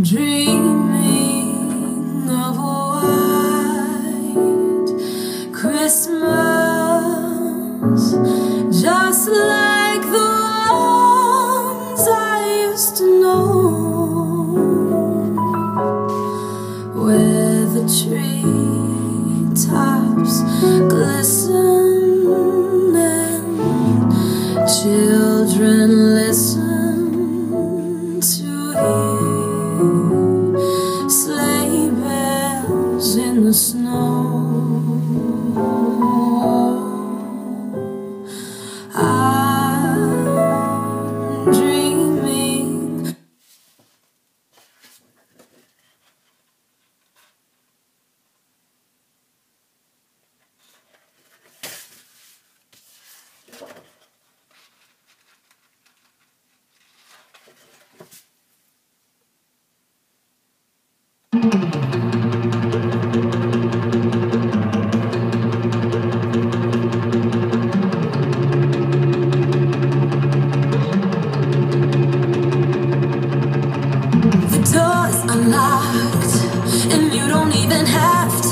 Dreaming of a white Christmas, just like the ones I used to know, where the tree tops in the snow. I'm dreaming.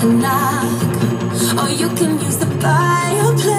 knock, or you can use the fireplace.